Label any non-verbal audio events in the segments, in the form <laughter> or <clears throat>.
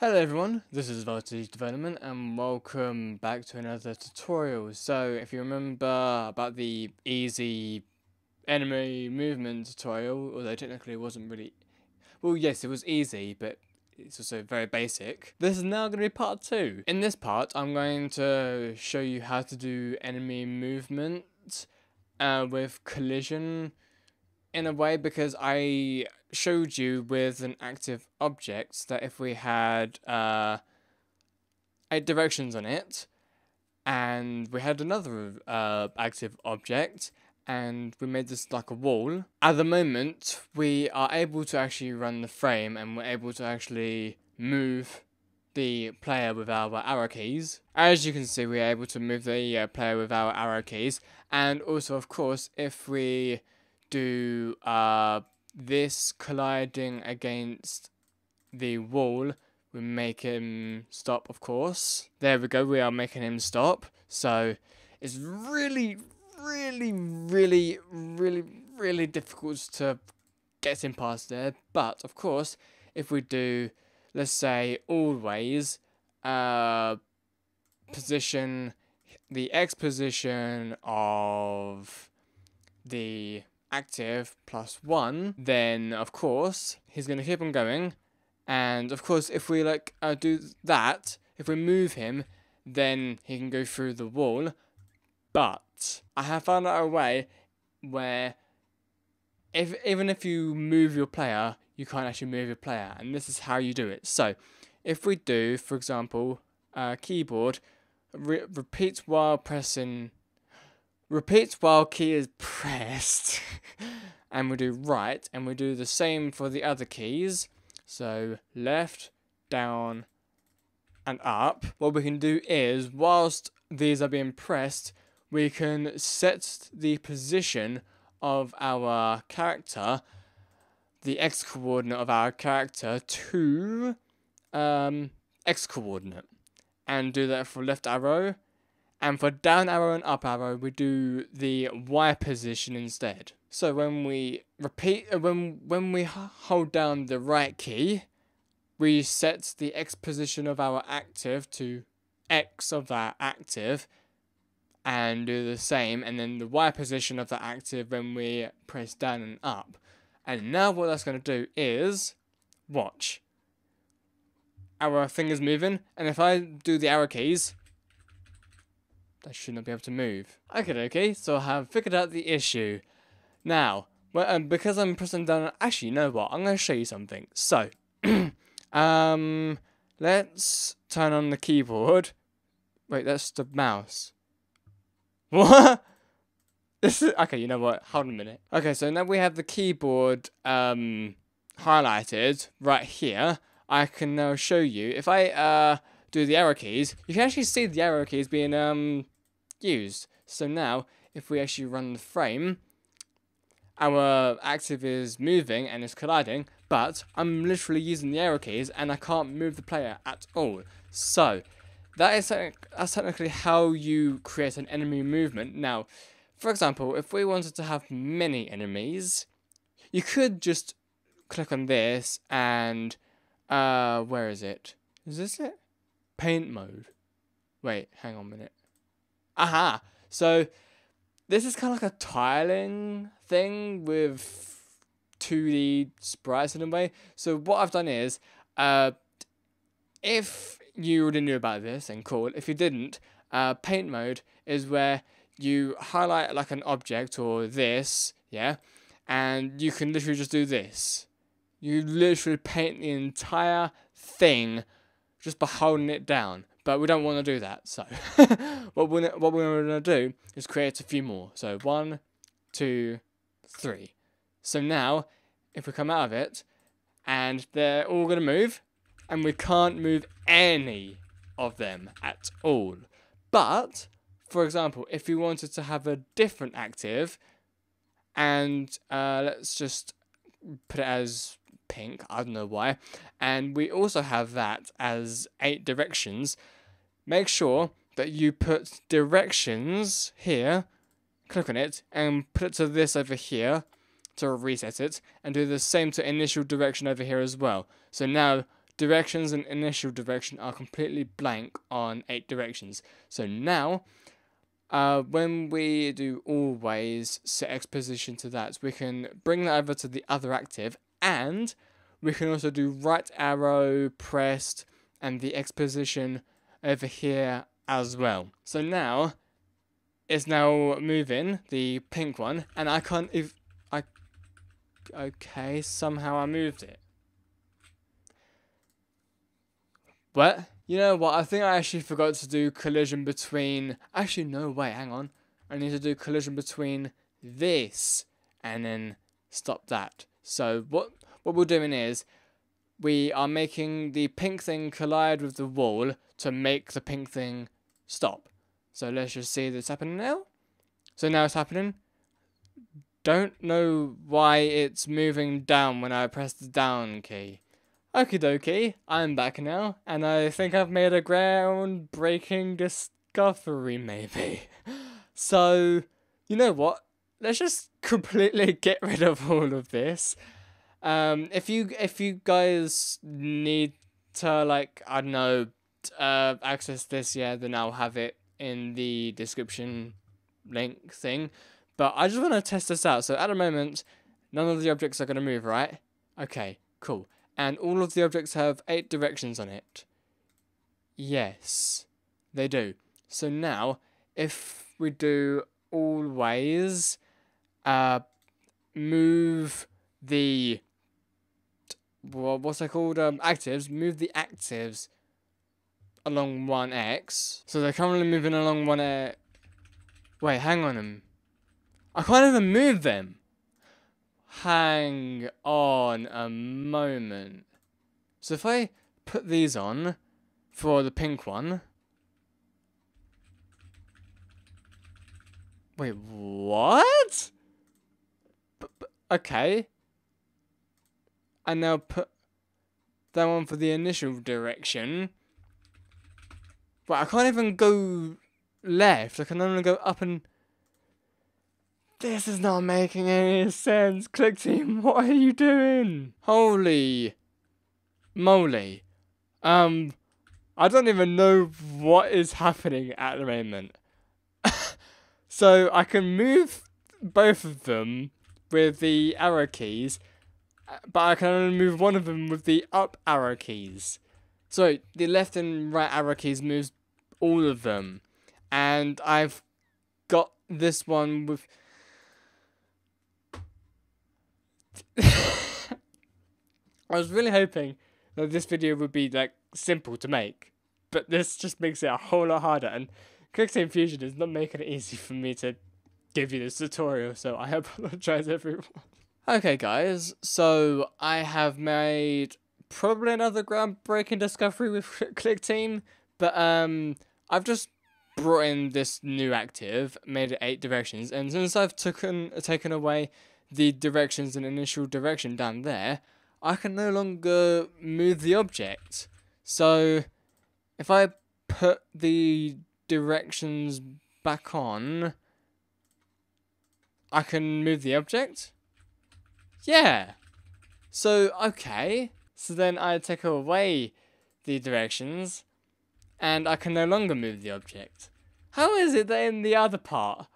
Hello everyone, this is Voltage Development and welcome back to another tutorial. So if you remember about the easy enemy movement tutorial, although technically it wasn't really, well yes it was easy but it's also very basic. This is now going to be part 2. In this part I'm going to show you how to do enemy movement uh, with collision in a way because I showed you with an active object that if we had uh, eight directions on it and we had another uh, active object and we made this like a wall. At the moment, we are able to actually run the frame and we're able to actually move the player with our arrow keys. As you can see, we're able to move the uh, player with our arrow keys. And also, of course, if we do uh, this colliding against the wall, we make him stop, of course. There we go, we are making him stop. So it's really, really, really, really, really difficult to get him past there. But, of course, if we do, let's say, always uh, position the X position of the active plus one, then of course he's going to keep on going. And of course, if we like uh, do that, if we move him, then he can go through the wall. But I have found out a way where if even if you move your player, you can't actually move your player, and this is how you do it. So, if we do, for example, uh, keyboard, re- repeat while pressing repeat while key is pressed. <laughs> And we do right and we do the same for the other keys. So left down and up. What we can do is whilst these are being pressed we can set the position of our character the x coordinate of our character to um, x coordinate. And do that for left arrow and for down arrow and up arrow, we do the Y position instead. So when we repeat, uh, when when we hold down the right key, we set the X position of our active to X of that active, and do the same, and then the Y position of the active when we press down and up. And now what that's going to do is, watch. Our is moving, and if I do the arrow keys, I should not be able to move. Okay, okay, so I have figured out the issue. Now, well, um, because I'm pressing down, actually, you know what, I'm going to show you something. So, <clears throat> um, let's turn on the keyboard. Wait, that's the mouse. What? <laughs> This is, okay, you know what, hold on a minute. Okay, so now we have the keyboard, um, highlighted right here. I can now show you, if I, uh, do the arrow keys, you can actually see the arrow keys being um used. So now, if we actually run the frame, our active is moving and is colliding, but I'm literally using the arrow keys and I can't move the player at all. So, that is that's technically how you create an enemy movement. Now, for example, if we wanted to have many enemies, you could just click on this and, uh, where is it? Is this it? Paint mode. Wait, hang on a minute. Aha! So, this is kind of like a tiling thing with 2D sprites in a way. So, what I've done is, uh, if you already knew about this, and cool. If you didn't, uh, paint mode is where you highlight like an object or this, yeah, and you can literally just do this. You literally paint the entire thing just by holding it down. But we don't want to do that. So <laughs> what we what we're going to do is create a few more. So one, two, three. So now, if we come out of it, and they're all going to move, and we can't move any of them at all. But, for example, if we wanted to have a different active, and uh, let's just put it as pink. I don't know why. And we also have that as eight directions. Make sure that you put directions here, click on it, and put it to this over here to reset it, and do the same to initial direction over here as well. So now directions and initial direction are completely blank on eight directions. So now, uh, when we do always set X position to that, we can bring that over to the other active and we can also do right arrow pressed and the X position over here as well. So now it's now moving, the pink one, and I can't if I okay, somehow I moved it. But you know what? I think I actually forgot to do collision between. Actually, no, wait, hang on. I need to do collision between this and then stop that. So what what we're doing is we are making the pink thing collide with the wall to make the pink thing stop. So let's just see this happening now. So now it's happening. Don't know why it's moving down when I press the down key. Okie dokie, I'm back now, and I think I've made a groundbreaking discovery, maybe. <laughs> So, you know what? Let's just completely <laughs> get rid of all of this. Um, if you if you guys need to like I don't know, uh, access this, yeah, then I'll have it in the description link thing. But I just want to test this out. So at the moment, none of the objects are going to move, right? Okay, cool and all of the objects have eight directions on it. Yes, they do. So now, if we do always uh, move the what's that called um, actives move the actives along one x so they're currently moving along one x wait hang on them i can't even move them Hang on a moment. So if I put these on for the pink one. Wait, what? Okay. And now put that one for the initial direction. But I can't even go left. I can only go up and this is not making any sense. Clickteam, <laughs> what are you doing? Holy moly. Um, I don't even know what is happening at the moment. <laughs> so I can move both of them with the arrow keys, uh, but I can only move one of them with the up arrow keys. So the left and right arrow keys moves all of them. And I've got this one with <laughs> I was really hoping that this video would be like simple to make, but this just makes it a whole lot harder. And Clickteam Fusion is not making it easy for me to give you this tutorial, so I <laughs> apologize everyone. Okay, guys, so I have made probably another groundbreaking discovery with <laughs> Clickteam, but um, I've just brought in this new active, made it eight directions, and since I've taken taken away the directions and initial direction down there, I can no longer move the object. So if I put the directions back on, I can move the object? Yeah. So, okay. So then I take away the directions, and I can no longer move the object. How is it that in the other part,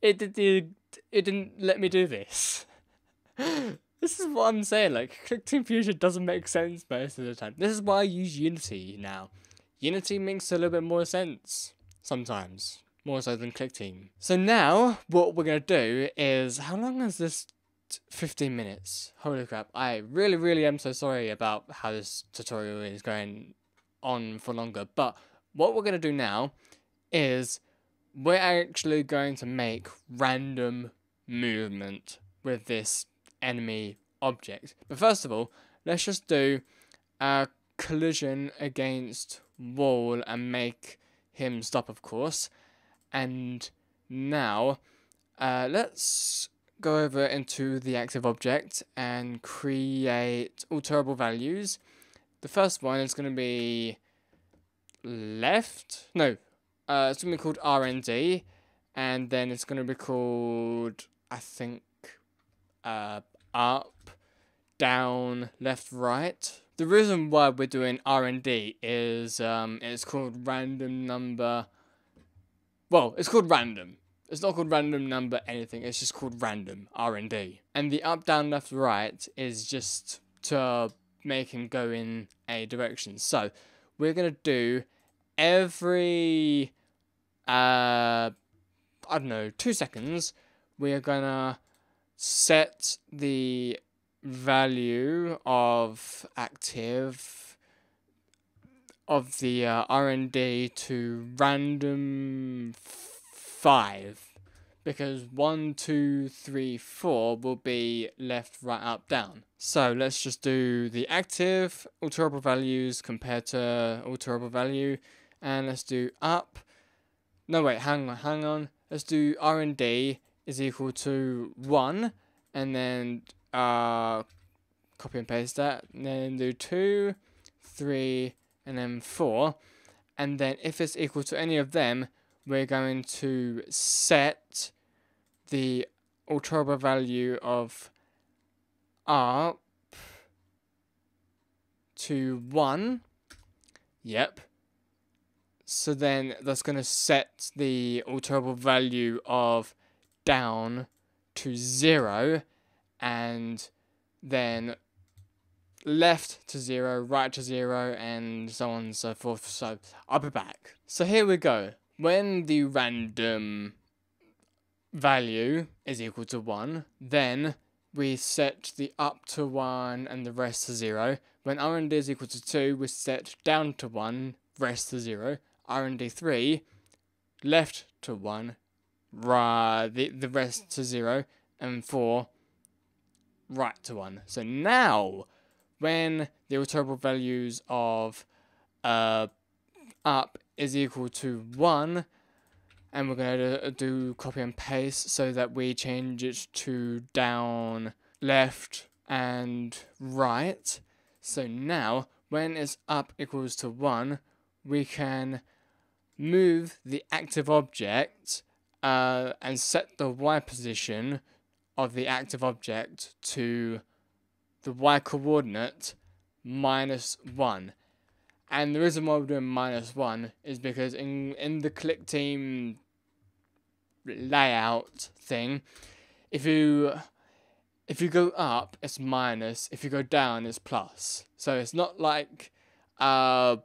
it did the it didn't let me do this. <laughs> this is what I'm saying, like, Clickteam Fusion doesn't make sense most of the time. This is why I use Unity now. Unity makes a little bit more sense, sometimes. More so than Clickteam. So now, what we're gonna do is, how long is this 15 minutes. Holy crap. I really, really am so sorry about how this tutorial is going on for longer. But what we're going to do now is we're actually going to make random movement with this enemy object. But first of all, let's just do a collision against wall and make him stop, of course. And now, uh, let's go over into the active object and create alterable values. The first one is going to be left. No, uh, it's going to be called RND, and then it's going to be called, I think, uh, up, down, left, right. The reason why we're doing R&D is um, it's called random number. Well, it's called random. It's not called random number anything. It's just called random R&D. And the up, down, left, right is just to make him go in a direction. So we're gonna do every uh I don't know two seconds. We are gonna set the value of active of the uh, R&D to random five because one, two, three, four will be left, right, up, down. So let's just do the active alterable values compared to alterable value, and let's do up. No wait, hang on, hang on. Let's do R and D is equal to one, and then uh, copy and paste that, and then do two, three, and then four, and then if it's equal to any of them, we're going to set the alterable value of up to 1. Yep. So then that's going to set the alterable value of down to 0 and then left to 0, right to 0 and so on and so forth. So I'll be back. So here we go when the random value is equal to 1, then we set the up to 1 and the rest to 0. When R&D is equal to 2, we set down to 1, rest to 0. R&D 3, left to 1, right, the, the rest to 0. And 4, right to 1. So now, when the alterable values of uh, up is equal to 1 and we're going to do copy and paste so that we change it to down, left and right. So now when it's up equals to 1 we can move the active object uh, and set the y position of the active object to the y coordinate minus 1 and the reason why we're doing minus one is because in in the Clickteam layout thing, if you if you go up, it's minus. If you go down, it's plus. So it's not like uh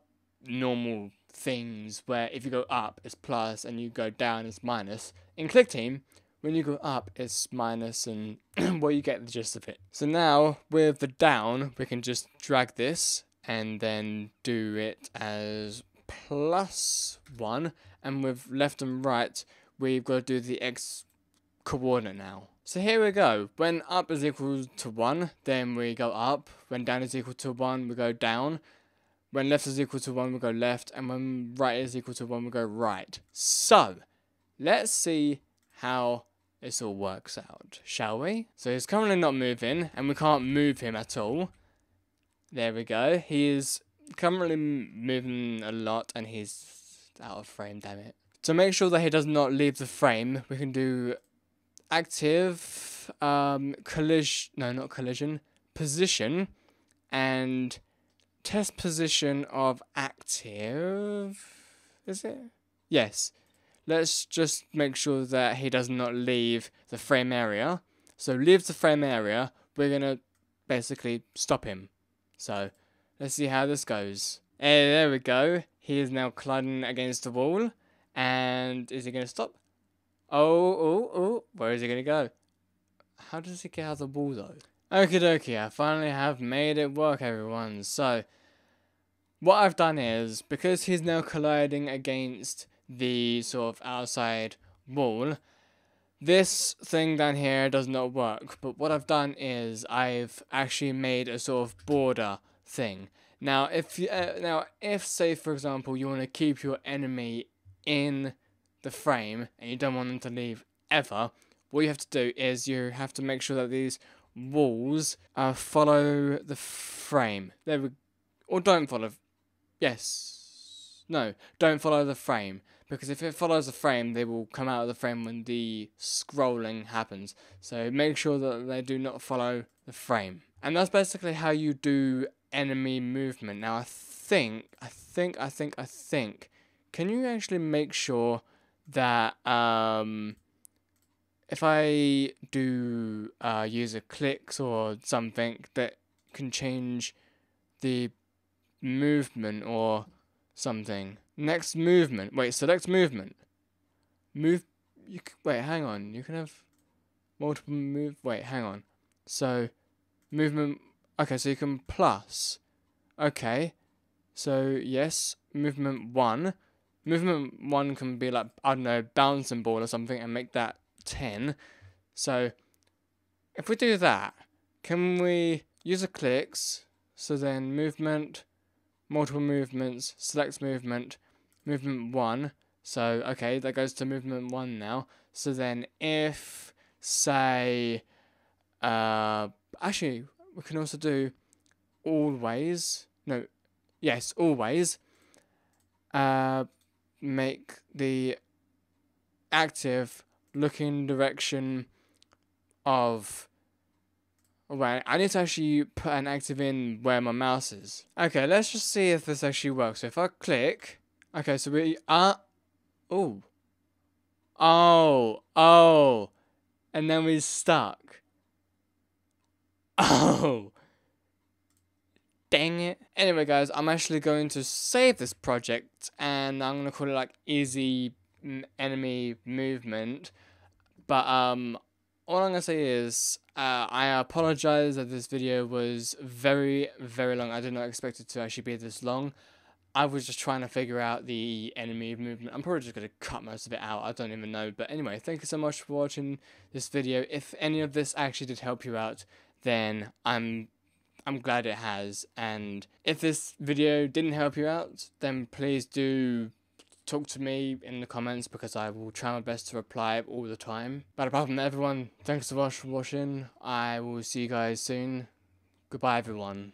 normal things where if you go up, it's plus, and you go down, it's minus. In Clickteam, when you go up, it's minus, and <clears throat> well, you get the gist of it. So now with the down, we can just drag this and then do it as plus 1 and with left and right we've got to do the x coordinate now. So here we go, when up is equal to 1 then we go up, when down is equal to 1 we go down, when left is equal to 1 we go left and when right is equal to 1 we go right. So let's see how this all works out, shall we? So he's currently not moving and we can't move him at all. There we go. He is currently moving a lot and he's out of frame, damn it. To make sure that he does not leave the frame, we can do active, um, collision, no, not collision, position, and test position of active, is it? Yes. Let's just make sure that he does not leave the frame area. So leave the frame area, we're to basically stop him. So, let's see how this goes. Hey, there we go. He is now colliding against the wall. And is he to stop? Oh, oh, oh. Where is he to go? How does he get out of the wall, though? Okie dokie, I finally have made it work, everyone. So, what I've done is, because he's now colliding against the sort of outside wall, this thing down here does not work, but what I've done is I've actually made a sort of border thing. Now, if you, uh, now if say for example you want to keep your enemy in the frame and you don't want them to leave ever, what you have to do is you have to make sure that these walls uh, follow the frame. There we, or don't follow. Yes, no, don't follow the frame because if it follows the frame, they will come out of the frame when the scrolling happens. So make sure that they do not follow the frame. And that's basically how you do enemy movement. Now I think, I think, I think, I think. Can you actually make sure that um, if I do uh, user clicks or something that can change the movement or something. Next movement. Wait, select movement. Move. You wait. Hang on. You can have multiple move. Wait. Hang on. So, movement. Okay. So you can plus. Okay. So yes, movement one. Movement one can be like I don't know, bouncing ball or something, and make that ten. So, if we do that, can we use the clicks? So then movement, multiple movements, select movement, movement one. So, okay, that goes to movement one now. So then if, say, uh, actually, we can also do always, no, yes, always, uh, make the active looking direction of Right, I need to actually put an active in where my mouse is. Okay, let's just see if this actually works. So if I click, okay, so we are, uh, oh, oh, oh, and then we're stuck. <laughs> Oh, dang it. Anyway, guys, I'm actually going to save this project, and I'm gonna call it like easy enemy movement. But um, all I'm gonna say is uh, I apologize that this video was very very long. I did not expect it to actually be this long. I was just trying to figure out the enemy movement. I'm probably just gonna cut most of it out. I don't even know. But anyway, thank you so much for watching this video. If any of this actually did help you out, then I'm I'm glad it has. And if this video didn't help you out, then please do talk to me in the comments because I will try my best to reply all the time. But apart from that, everyone, thanks so much for watching. I will see you guys soon. Goodbye, everyone.